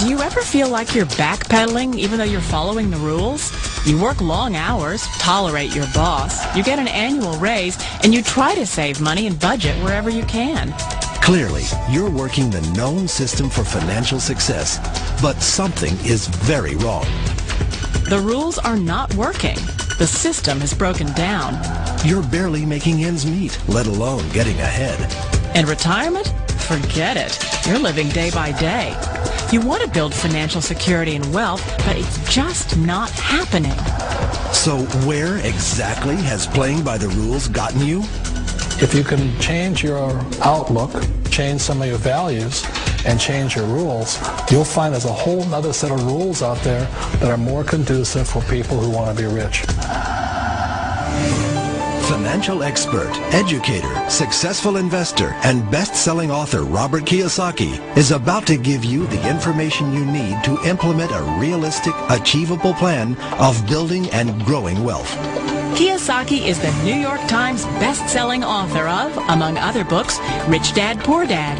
Do you ever feel like you're backpedaling even though you're following the rules? You work long hours, tolerate your boss, you get an annual raise, and you try to save money and budget wherever you can. Clearly, you're working the known system for financial success, but something is very wrong. The rules are not working. The system has broken down. You're barely making ends meet, let alone getting ahead. And retirement? Forget it. You're living day by day. You want to build financial security and wealth, but it's just not happening. So where exactly has playing by the rules gotten you? If you can change your outlook, change some of your values, and change your rules, you'll find there's a whole other set of rules out there that are more conducive for people who want to be rich. Financial expert, educator, successful investor, and best-selling author Robert Kiyosaki is about to give you the information you need to implement a realistic, achievable plan of building and growing wealth. Kiyosaki is the New York Times best-selling author of, among other books, Rich Dad, Poor Dad.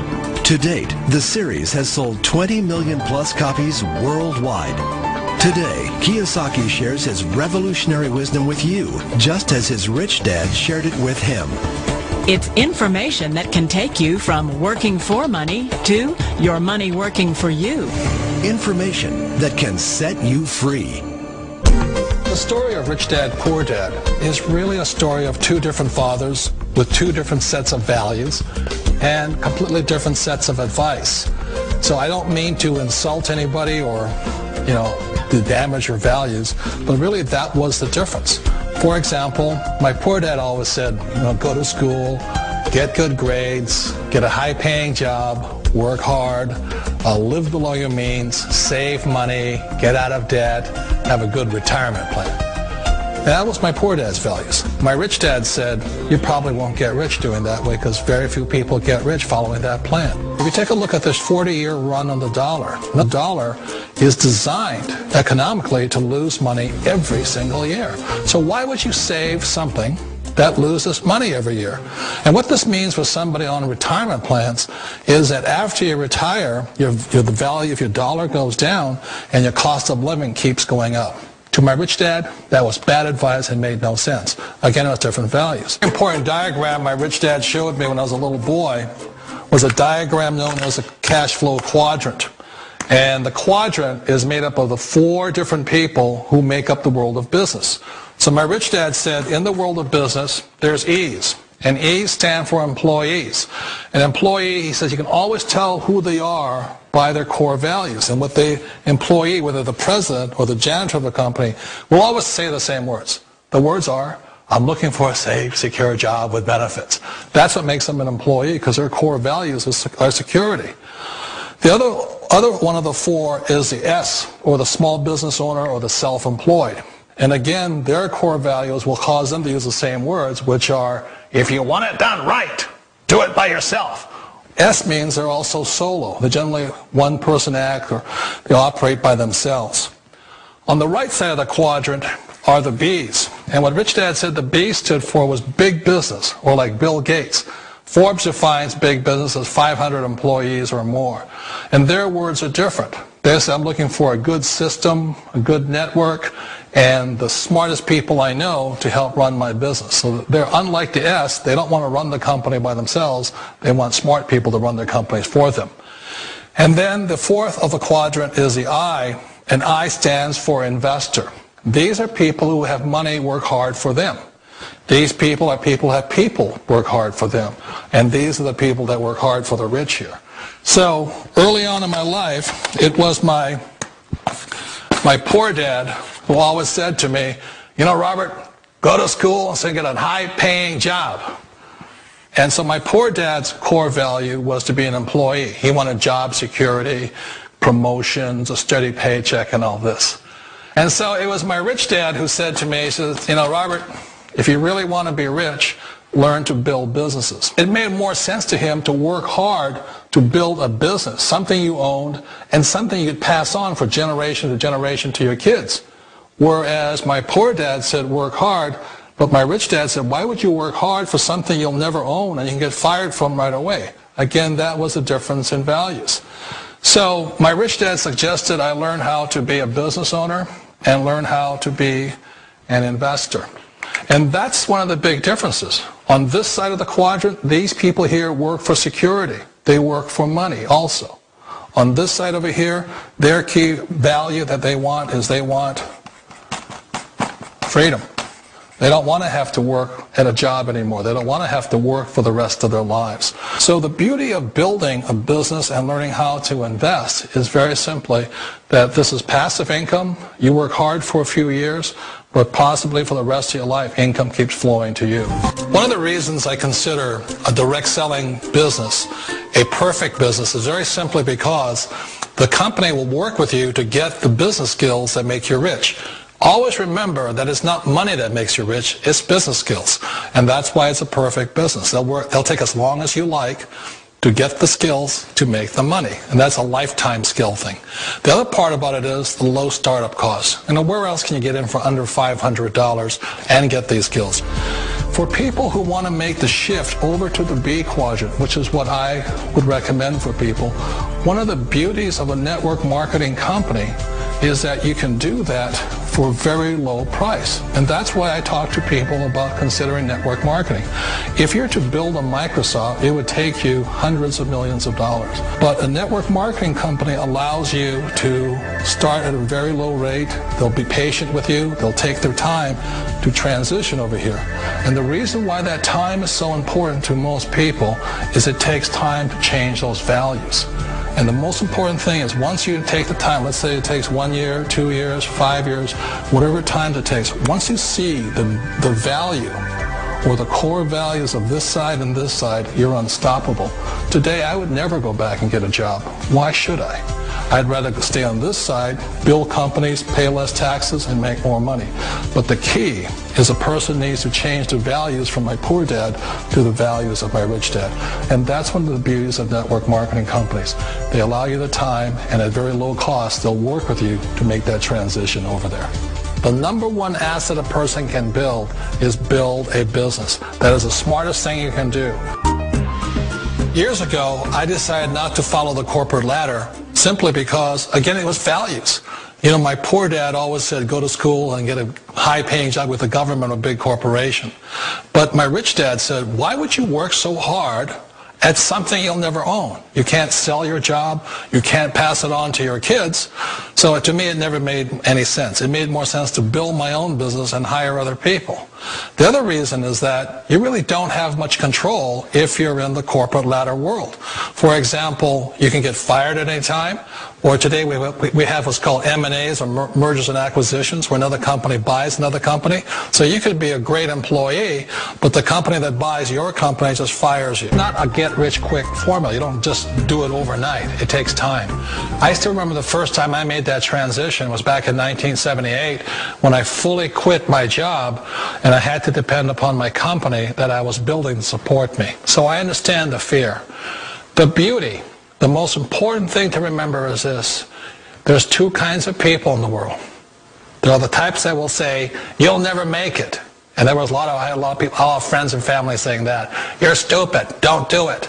To date, the series has sold 20 million plus copies worldwide. Today, Kiyosaki shares his revolutionary wisdom with you, just as his rich dad shared it with him. It's information that can take you from working for money to your money working for you. Information that can set you free. The story of Rich Dad, Poor Dad is really a story of two different fathers with two different sets of values and completely different sets of advice. So I don't mean to insult anybody or, you know, to damage your values, but really that was the difference. For example, my poor dad always said, you know, go to school, get good grades, get a high-paying job, work hard, uh, live below your means, save money, get out of debt, have a good retirement plan. That was my poor dad's values. My rich dad said, you probably won't get rich doing that way because very few people get rich following that plan. If you take a look at this 40-year run on the dollar, the dollar is designed economically to lose money every single year. So why would you save something that loses money every year. And what this means for somebody on retirement plans is that after you retire, your, your, the value of your dollar goes down and your cost of living keeps going up. To my rich dad, that was bad advice and made no sense. Again, it was different values. An important diagram my rich dad showed me when I was a little boy was a diagram known as a cash flow quadrant. And the quadrant is made up of the four different people who make up the world of business. So my rich dad said, in the world of business, there's E's. And E's stand for employees. An employee, he says, you can always tell who they are by their core values. And what the employee, whether the president or the janitor of the company, will always say the same words. The words are, I'm looking for a safe, secure job with benefits. That's what makes them an employee because their core values are security. The other, other one of the four is the S, or the small business owner or the self-employed. And again, their core values will cause them to use the same words, which are, if you want it done right, do it by yourself. S means they're also solo. They're generally one person act or they operate by themselves. On the right side of the quadrant are the B's. And what Rich Dad said the B stood for was big business, or like Bill Gates. Forbes defines big business as 500 employees or more. And their words are different. They say, I'm looking for a good system, a good network, and the smartest people I know to help run my business. So they're unlike the S. They don't want to run the company by themselves. They want smart people to run their companies for them. And then the fourth of the quadrant is the I, and I stands for investor. These are people who have money work hard for them. These people are people have people work hard for them. And these are the people that work hard for the rich here. So early on in my life, it was my, my poor dad who always said to me, you know, Robert, go to school and get a high-paying job. And so my poor dad's core value was to be an employee. He wanted job security, promotions, a steady paycheck, and all this. And so it was my rich dad who said to me, he says, you know, Robert, if you really want to be rich, learn to build businesses. It made more sense to him to work hard to build a business, something you owned, and something you could pass on for generation to generation to your kids. Whereas my poor dad said, work hard, but my rich dad said, why would you work hard for something you'll never own and you can get fired from right away? Again, that was a difference in values. So my rich dad suggested I learn how to be a business owner and learn how to be an investor. And that's one of the big differences. On this side of the quadrant, these people here work for security. They work for money also. On this side over here, their key value that they want is they want freedom. They don't want to have to work at a job anymore. They don't want to have to work for the rest of their lives. So the beauty of building a business and learning how to invest is very simply that this is passive income. You work hard for a few years, but possibly for the rest of your life, income keeps flowing to you. One of the reasons I consider a direct selling business a perfect business is very simply because the company will work with you to get the business skills that make you rich. Always remember that it's not money that makes you rich, it's business skills. And that's why it's a perfect business. They'll, work, they'll take as long as you like to get the skills to make the money. And that's a lifetime skill thing. The other part about it is the low startup cost. You know, where else can you get in for under $500 and get these skills? For people who want to make the shift over to the B quadrant, which is what I would recommend for people, one of the beauties of a network marketing company is that you can do that for a very low price. And that's why I talk to people about considering network marketing. If you're to build a Microsoft, it would take you hundreds of millions of dollars. But a network marketing company allows you to start at a very low rate. They'll be patient with you. They'll take their time to transition over here. And the reason why that time is so important to most people is it takes time to change those values. And the most important thing is once you take the time, let's say it takes one year, two years, five years, whatever time it takes, once you see the, the value or the core values of this side and this side, you're unstoppable. Today, I would never go back and get a job. Why should I? I'd rather stay on this side, build companies, pay less taxes, and make more money. But the key is a person needs to change the values from my poor dad to the values of my rich dad. And that's one of the beauties of network marketing companies. They allow you the time, and at very low cost, they'll work with you to make that transition over there. The number one asset a person can build is build a business. That is the smartest thing you can do. Years ago, I decided not to follow the corporate ladder simply because, again, it was values. You know, my poor dad always said, go to school and get a high-paying job with the government or a big corporation. But my rich dad said, why would you work so hard at something you'll never own? You can't sell your job. You can't pass it on to your kids. So to me, it never made any sense. It made more sense to build my own business and hire other people. The other reason is that you really don't have much control if you're in the corporate ladder world. For example, you can get fired at any time, or today we, we have what's called M&As or mergers and acquisitions where another company buys another company. So you could be a great employee, but the company that buys your company just fires you. Not a get-rich-quick formula. You don't just do it overnight. It takes time. I still remember the first time I made that transition was back in 1978 when I fully quit my job and I had to depend upon my company that I was building to support me. So I understand the fear. The beauty the most important thing to remember is this. There's two kinds of people in the world. There are the types that will say, you'll never make it. And there was a lot of, I had a lot of people, all friends and family saying that. You're stupid. Don't do it.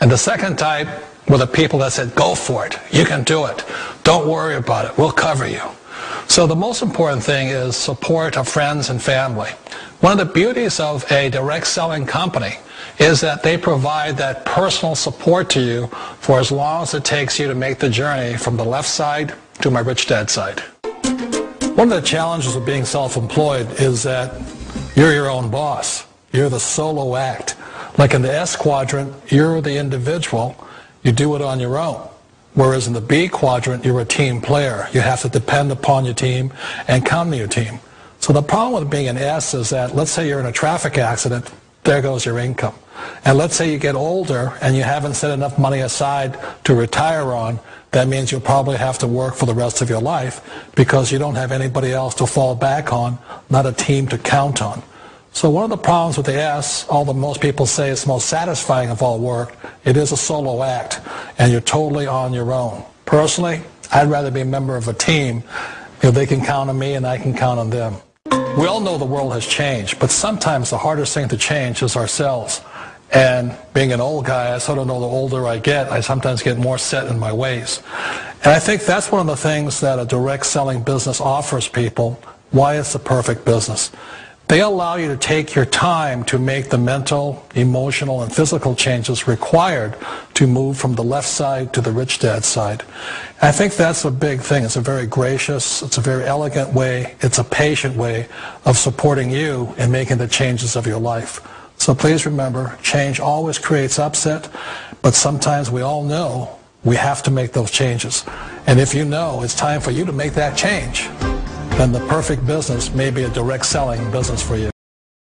And the second type were the people that said, go for it. You can do it. Don't worry about it. We'll cover you. So the most important thing is support of friends and family. One of the beauties of a direct selling company is that they provide that personal support to you for as long as it takes you to make the journey from the left side to my rich dad side. One of the challenges of being self-employed is that you're your own boss. You're the solo act. Like in the S quadrant, you're the individual. You do it on your own. Whereas in the B quadrant, you're a team player. You have to depend upon your team and count on your team. So the problem with being an S is that, let's say you're in a traffic accident, there goes your income. And let's say you get older and you haven't set enough money aside to retire on, that means you'll probably have to work for the rest of your life because you don't have anybody else to fall back on, not a team to count on. So one of the problems with the S, although most people say it's the most satisfying of all work, it is a solo act, and you're totally on your own. Personally, I'd rather be a member of a team if they can count on me and I can count on them. We all know the world has changed, but sometimes the hardest thing to change is ourselves. And being an old guy, I sort of know the older I get, I sometimes get more set in my ways. And I think that's one of the things that a direct selling business offers people, why it's the perfect business. They allow you to take your time to make the mental, emotional, and physical changes required to move from the left side to the rich dad side. I think that's a big thing. It's a very gracious, it's a very elegant way, it's a patient way of supporting you in making the changes of your life. So please remember, change always creates upset, but sometimes we all know we have to make those changes. And if you know it's time for you to make that change, then the perfect business may be a direct selling business for you.